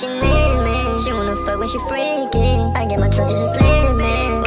she need me She wanna fuck when she freaky I get my trust, just leave me